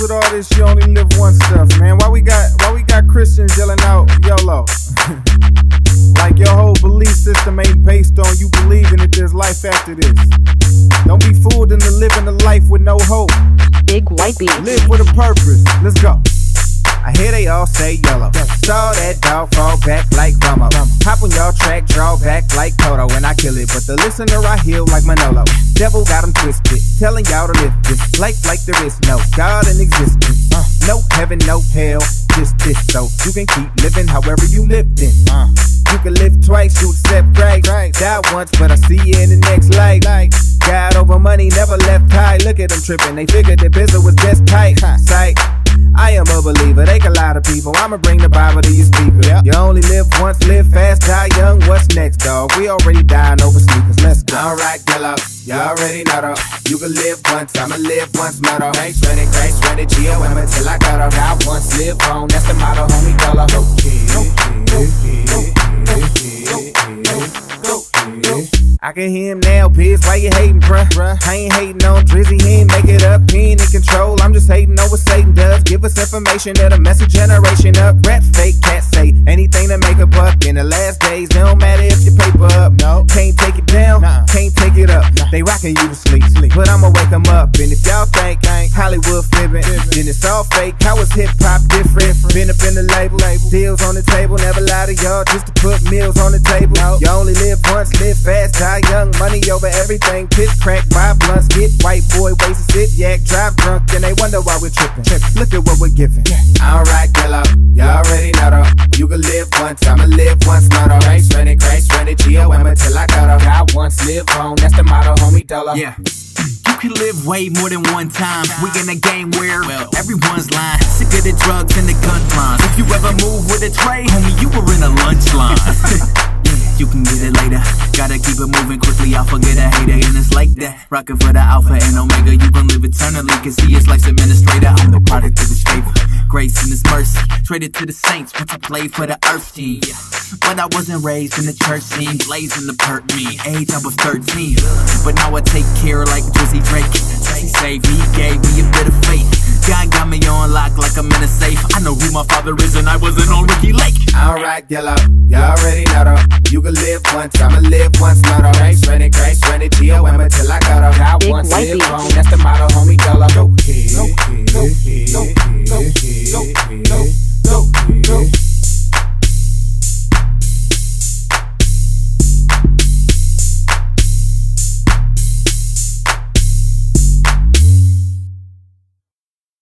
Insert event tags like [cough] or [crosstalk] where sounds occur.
With all this you only live once stuff, man? Why we got why we got Christians yelling out YOLO? [laughs] like your whole belief system ain't based on you believing that there's life after this. Don't be fooled into living a life with no hope. Big white beats. Live with a purpose. Let's go. I hear they all say yellow. Saw that dog fall back like Hop on y'all track, draw back like Toto, when I kill it. But the listener I heal like Manolo. Devil got him twisted, telling y'all to live this life like there is no God in existence. Uh, no heaven, no hell, just this. So you can keep living however you lived in. Uh, you can live twice, you accept grace. Die once, but I see you in the next life. God over money, never left high. Look at them tripping, they figured the business was just tight. Sight. I am a believer, they can lie to people. I'ma bring the Bible to your speaker. Yep. You only live once, live fast, die young. What's next, dog? We already dying over sneakers. Let's go. Alright, Gello, you already know though. You can live once, I'ma live once, motto. Grace, ready, grace, ready, G-O-M until I got her. Die once, live on. That's the motto, homie, dollar. I can hear him now, bitch. Why you hating, bruh? I ain't hating on Drizzy, he ain't make it up. He ain't in control. I'm just hating what Satan. Give us information that'll mess a generation up. Rap fake, can't say anything to make a buck. In the last days, it don't matter if your paper up. No, can't take it down, nah. can't take it up. They rocking you to sleep, sleep. but I'ma wake them up. And if y'all think then it's all fake. How is hip hop different? Been up in the label, label, deals on the table. Never lie to y'all just to put meals on the table. You only live once, live fast, die young. Money over everything. Piss crack, buy blunts, get white boy, waste sit, yak, drive drunk, and they wonder why we're tripping. Look at what we're giving. Yeah. Alright, Gello, you already know though. You can live once, I'ma live once, motto. Grace, ready, grace, ready, G-O-M until I got her. Die once, live on, that's the motto, homie, dollar. Yeah. Can live way more than one time. We in a game where everyone's lying. Sick of the drugs and the gun lines. If you ever move with a tray, homie, you were in a lunch line. [laughs] you can get it later. Gotta keep it moving quickly, I'll forget a hater. And it's like that. Rockin' for the alpha and omega. You gon' live eternally. Cause he is life's administrator. I'm the product of his favor. Grace and his mercy. Traded to the saints once I played for the earth. But I wasn't raised in the church scene, blazing the perk me. Age I was 13. But now I take care like Drizzy Drake. He saved me, gave me a bit of faith. God got me on lock like I'm in a safe. I know who my father is and I wasn't on Ricki Lake. Alright, Gello, you already know though. You can live once, I'ma live once, motto. Grace, ready, grace, ready, G-O-M until I got her. God once, live on.